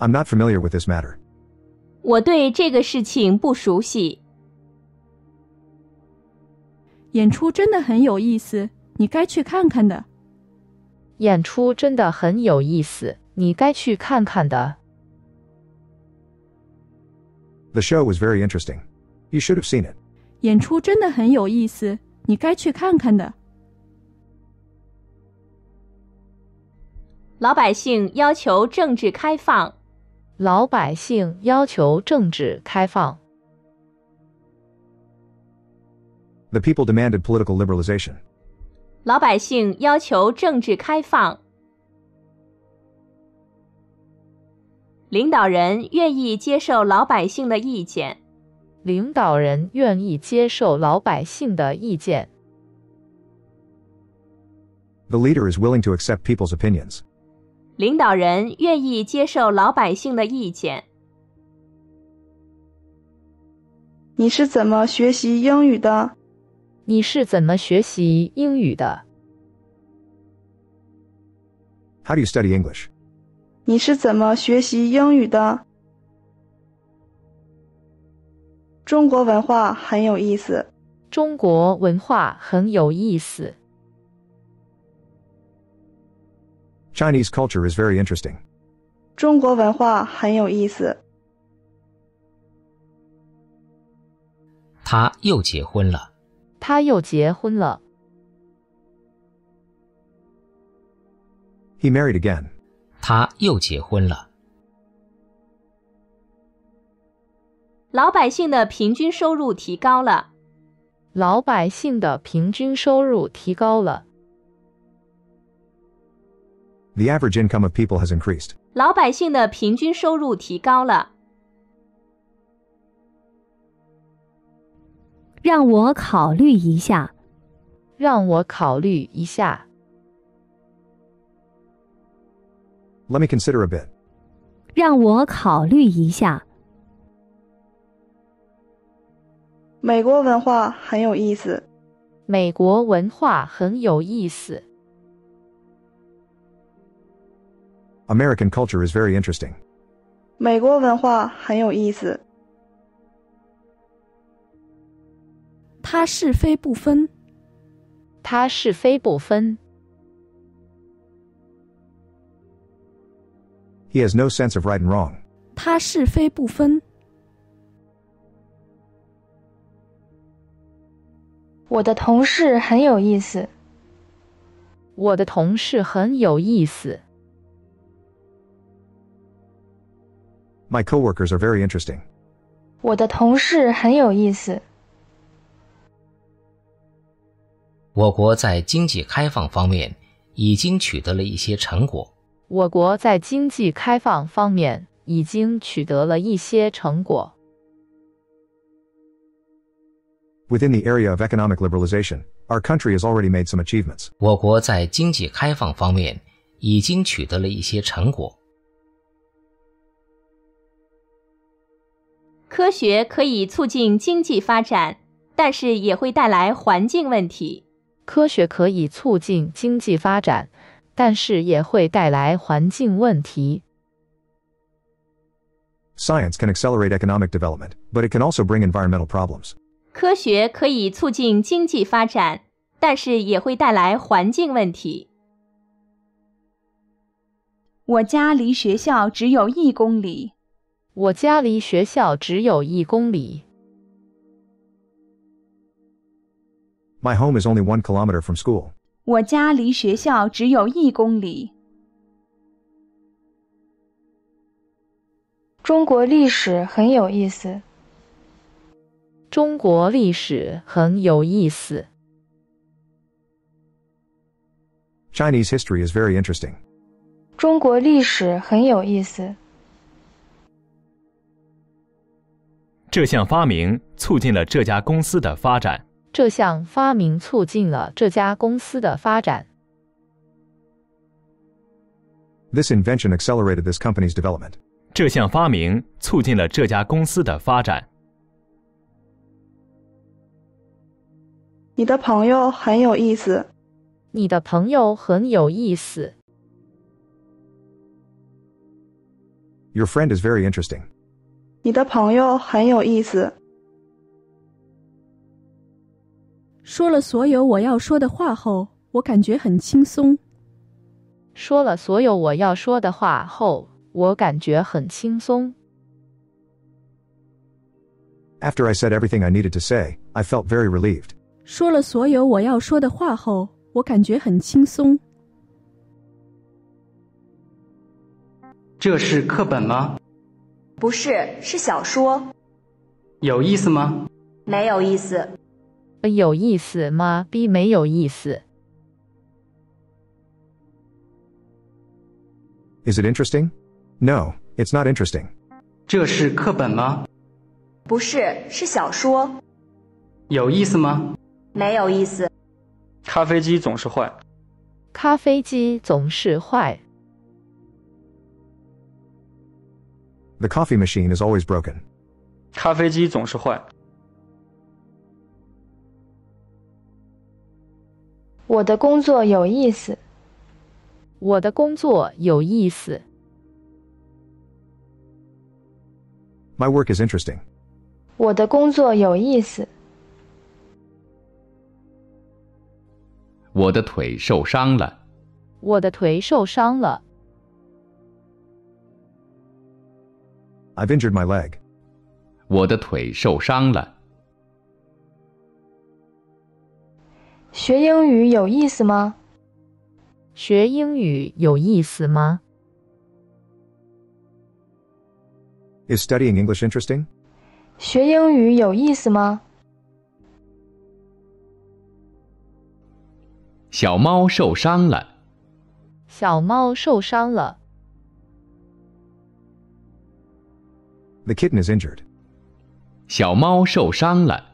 I'm not familiar with this matter. 我对这个事情不熟悉。演出真的很有意思，你该去看看的。演出真的很有意思，你该去看看的。The show was very interesting. You should have seen it. 演出真的很有意思，你该去看看的。老百姓要求政治开放。老百姓要求政治开放。The people demanded political liberalization. 老百姓要求政治开放。领导人愿意接受老百姓的意见。领导人愿意接受老百姓的意见。The leader is willing to accept people's opinions. 领导人愿意接受老百姓的意见。你是怎么学习英语的？你是怎么学习英语的？How do you study English? 你是怎么学习英语的？中国文化很有意思。中国文化很有意思。Chinese culture is very interesting. 中国文化很有意思。他又结婚了。他又结婚了。He married again. 他又结婚了。老百姓的平均收入提高了。老百姓的平均收入提高了。The average income of people has increased. 老百姓的平均收入提高了。让我考虑一下。让我考虑一下。Let me consider a bit. 让我考虑一下。美国文化很有意思。美国文化很有意思。American culture is very interesting. 美国文化很有意思。他是非不分。他是非不分。 He has no sense of right and wrong. 他是非不分。我的同事很有意思。我的同事很有意思。 My coworkers are very interesting. 我的同事很有意思。我国在经济开放方面已经取得了一些成果。我国在经济开放方面已经取得了一些成果。Within the area of economic liberalization, our country has already made some achievements. 我国在经济开放方面已经取得了一些成果。科学可以促进经济发展，但是也会带来环境问题。科学可以促进经济发展，但是也会带来环境问题。Science can accelerate economic development, but it can also bring environmental problems. 科学可以促进经济发展，但是也会带来环境问题。我家离学校只有一公里。我家离学校只有一公里。My home is only one kilometer from school. 我家离学校只有一公里。中国历史很有意思。中国历史很有意思。Chinese history is very interesting. 中国历史很有意思。这项发明促进了这家公司的发展。这项发明促进了这家公司的发展。This invention accelerated this company's development. 这项发明促进了这家公司的发展。你的朋友很有意思。你的朋友很有意思。Your friend is very interesting. 你的朋友很有意思。说了所有我要说的话后，我感觉很轻松。说了所有我要说的话后，我感觉很轻松。After I said everything I needed to say, I felt very relieved. 说了所有我要说的话后，我感觉很轻松。这是课本吗？不是，是小说。有意思吗？没有意思。有意思吗？B 没有意思。Is it interesting? No, it's not interesting. 这是课本吗？不是，是小说。有意思吗？没有意思。咖啡机总是坏。咖啡机总是坏。The coffee machine is always broken. 咖啡机总是坏。我的工作有意思。我的工作有意思。 My work is interesting. 我的工作有意思。我的腿受伤了。我的腿受伤了。 I've injured my leg. 我的腿受伤了。学英语有意思吗？学英语有意思吗？ Is studying English interesting? 学英语有意思吗？小猫受伤了。小猫受伤了。 The kitten is injured. 小猫受伤了。